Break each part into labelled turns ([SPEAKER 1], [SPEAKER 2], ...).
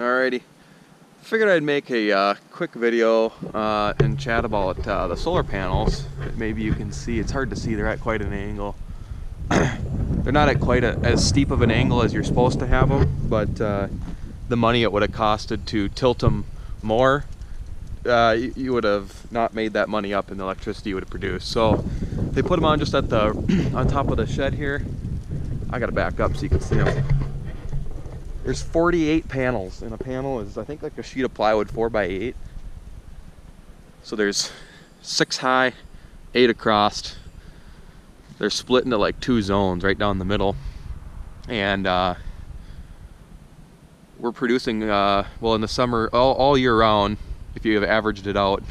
[SPEAKER 1] Alrighty. Figured I'd make a uh, quick video uh, and chat about uh, the solar panels. Maybe you can see, it's hard to see, they're at quite an angle. they're not at quite a, as steep of an angle as you're supposed to have them, but uh, the money it would have costed to tilt them more, uh, you, you would have not made that money up in the electricity you would have produced. So they put them on just at the, on top of the shed here. I gotta back up so you can see them. There's 48 panels, and a panel is, I think, like a sheet of plywood, 4 by 8 So there's six high, eight across. They're split into like two zones right down the middle. And uh, we're producing, uh, well, in the summer, all, all year round, if you have averaged it out,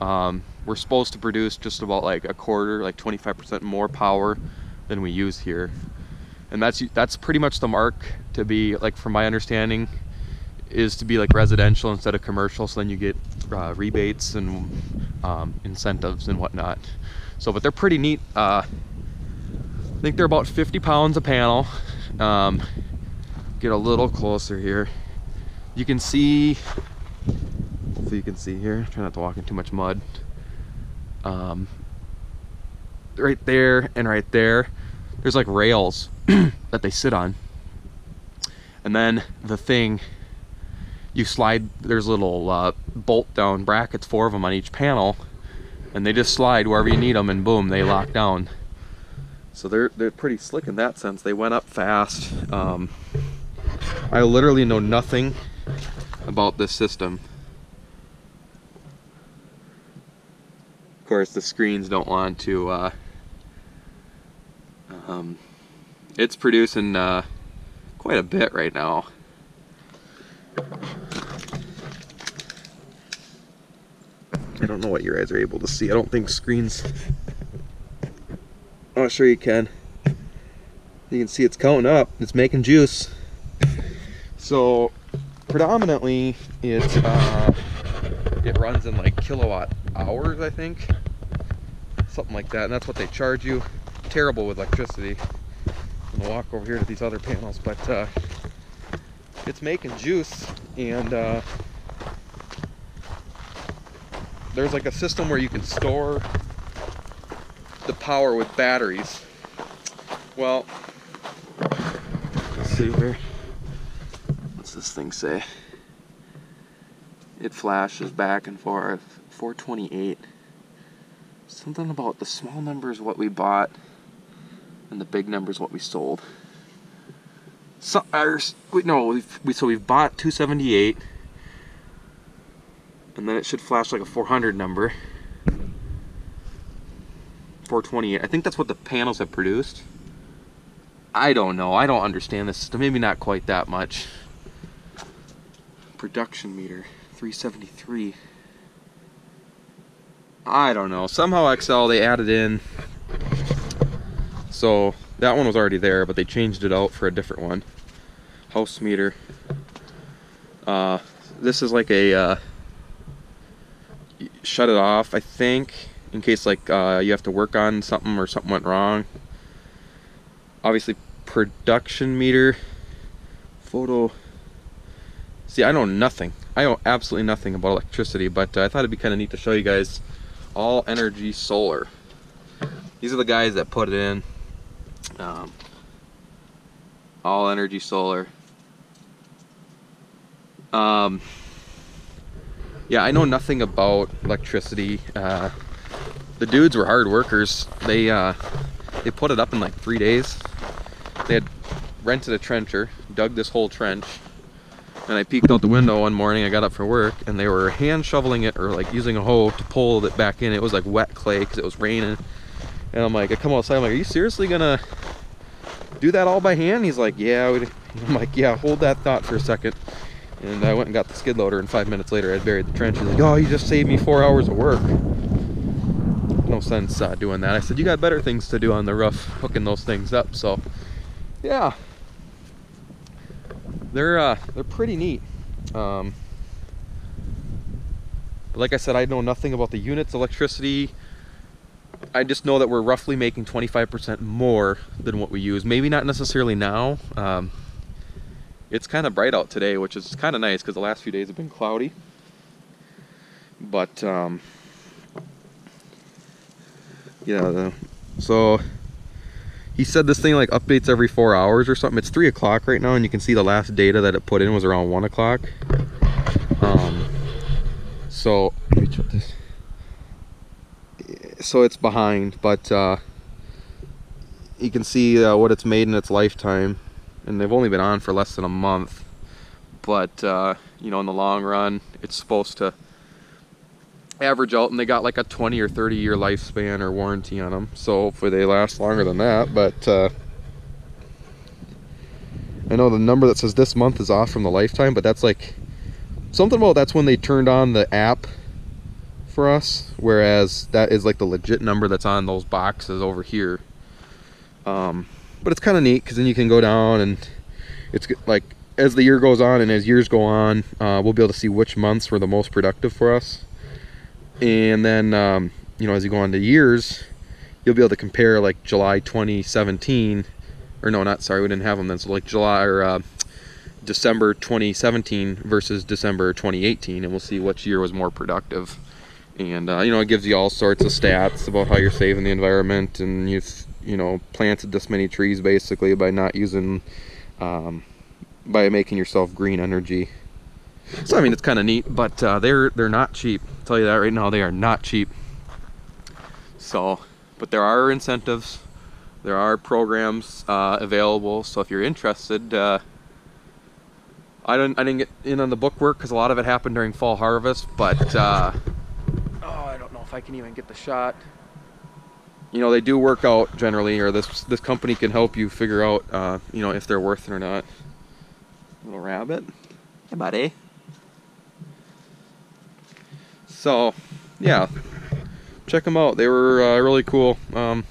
[SPEAKER 1] um, we're supposed to produce just about like a quarter, like 25% more power than we use here and that's that's pretty much the mark to be like from my understanding is to be like residential instead of commercial so then you get uh, rebates and um, incentives and whatnot. So but they're pretty neat uh, I think they're about 50 pounds a panel. Um, get a little closer here. You can see hopefully you can see here try not to walk in too much mud. Um, right there and right there there's like rails that they sit on. And then the thing, you slide, there's little uh, bolt down brackets, four of them on each panel, and they just slide wherever you need them and boom, they lock down. So they're, they're pretty slick in that sense. They went up fast. Um, I literally know nothing about this system. Of course, the screens don't want to uh, um, it's producing uh, quite a bit right now. I don't know what your eyes are able to see. I don't think screens. Oh, sure you can. You can see it's counting up. It's making juice. So, predominantly, it uh, it runs in like kilowatt hours, I think, something like that, and that's what they charge you terrible with electricity. Gonna walk over here to these other panels, but uh, it's making juice and uh, there's like a system where you can store the power with batteries. Well, let's see here. What's this thing say? It flashes back and forth. 428. Something about the small numbers what we bought and the big number is what we sold. So, our, wait, no, we've, we, so we've bought 278, and then it should flash like a 400 number. 428. I think that's what the panels have produced. I don't know. I don't understand this system. Maybe not quite that much. Production meter, 373. I don't know. Somehow Xcel they added in so that one was already there, but they changed it out for a different one. House meter. Uh, this is like a uh, shut it off, I think, in case like uh, you have to work on something or something went wrong. Obviously, production meter, photo. See, I know nothing. I know absolutely nothing about electricity, but uh, I thought it'd be kind of neat to show you guys all energy solar. These are the guys that put it in. Um, all energy solar. Um, yeah, I know nothing about electricity. Uh, the dudes were hard workers. They uh, they put it up in like three days. They had rented a trencher, dug this whole trench, and I peeked out the window one morning. I got up for work, and they were hand shoveling it or like using a hoe to pull it back in. It was like wet clay because it was raining. And I'm like, I come outside, I'm like, are you seriously gonna do that all by hand? He's like, yeah. I'm like, yeah, hold that thought for a second. And I went and got the skid loader, and five minutes later, I'd buried the trench. He's like, oh, you just saved me four hours of work. No sense uh, doing that. I said, you got better things to do on the roof, hooking those things up. So, yeah, they're uh, they're pretty neat. Um, but like I said, I know nothing about the units, electricity, I just know that we're roughly making 25% more than what we use. Maybe not necessarily now. Um, it's kind of bright out today, which is kind of nice because the last few days have been cloudy. But um, yeah, the, so he said this thing like updates every four hours or something. It's three o'clock right now, and you can see the last data that it put in was around one o'clock. Um, so let me check this. So it's behind, but uh, you can see uh, what it's made in its lifetime, and they've only been on for less than a month. But uh, you know, in the long run, it's supposed to average out and they got like a 20 or 30 year lifespan or warranty on them so hopefully they last longer than that but uh, I know the number that says this month is off from the lifetime but that's like something about that's when they turned on the app for us whereas that is like the legit number that's on those boxes over here. Um, but it's kind of neat because then you can go down and it's like as the year goes on and as years go on uh, we'll be able to see which months were the most productive for us. And then um, you know as you go on to years you'll be able to compare like July 2017 or no not sorry we didn't have them then so like July or uh, December 2017 versus December 2018 and we'll see which year was more productive and uh, you know it gives you all sorts of stats about how you're saving the environment and you've you know planted this many trees basically by not using um, by making yourself green energy so I mean, it's kind of neat, but uh, they're they're not cheap. I'll tell you that right now, they are not cheap. So, but there are incentives, there are programs uh, available. So if you're interested, uh, I didn't I didn't get in on the book work because a lot of it happened during fall harvest. But uh, oh, I don't know if I can even get the shot. You know, they do work out generally, or this this company can help you figure out, uh, you know, if they're worth it or not. Little rabbit. Hey, buddy. So, yeah, check them out. They were uh, really cool. Um,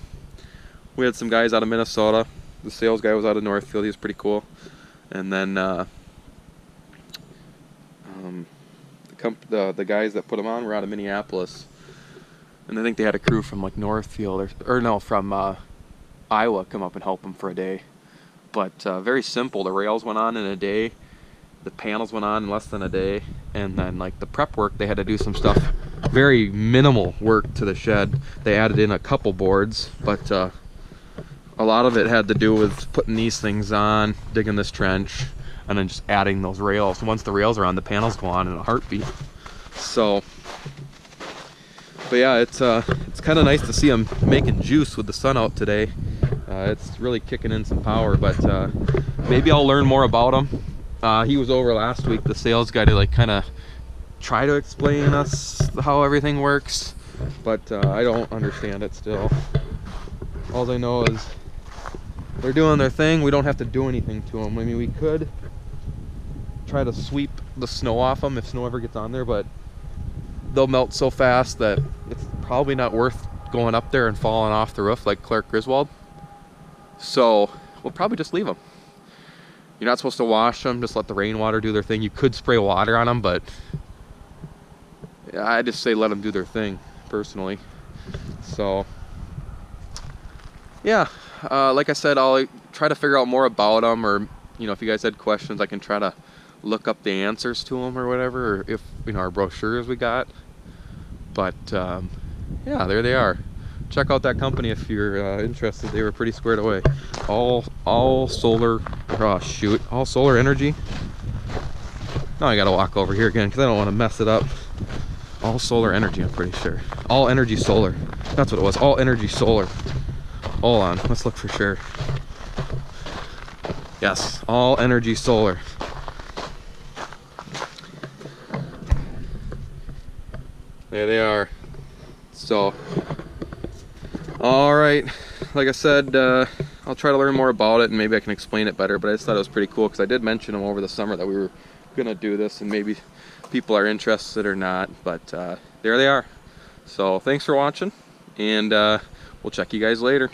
[SPEAKER 1] we had some guys out of Minnesota. The sales guy was out of Northfield. He was pretty cool. And then uh, um, the, comp- the the guys that put them on were out of Minneapolis. And I think they had a crew from like Northfield or or no from uh, Iowa come up and help them for a day. But uh, very simple. The rails went on in a day the panels went on in less than a day and then like the prep work they had to do some stuff very minimal work to the shed they added in a couple boards but uh, a lot of it had to do with putting these things on digging this trench and then just adding those rails once the rails are on the panels go on in a heartbeat so but yeah it's uh it's kind of nice to see them making juice with the sun out today uh, it's really kicking in some power but uh, maybe I'll learn more about them uh, he was over last week, the sales guy, to like kind of try to explain us how everything works, but uh, I don't understand it still. All I know is they're doing their thing. We don't have to do anything to them. I mean, we could try to sweep the snow off them if snow ever gets on there, but they'll melt so fast that probably not worth going up there and falling off the roof like Clark Griswold. So we'll probably just leave them. You're not supposed to wash them, just let the rainwater do their thing. You could spray water on them, but I just say let them do their thing, personally. So, yeah, uh, like I said, I'll try to figure out more about them, or, you know, if you guys had questions, I can try to look up the answers to them or whatever, or if, you know, our brochures we got. But, um, yeah, there they are check out that company if you're uh, interested. They were pretty squared away. All all solar, oh shoot, all solar energy. Now I gotta walk over here again because I don't want to mess it up. All solar energy, I'm pretty sure. All energy solar. That's what it was. All energy solar. Hold on, let's look for sure. Yes, all energy solar. There they are. So all right, like I said, uh, I'll try to learn more about it and maybe I can explain it better, but I just thought it was pretty cool because I did mention them over the summer that we were gonna do this and maybe people are interested or not, but uh, there they are. So thanks for watching and uh, we'll check you guys later.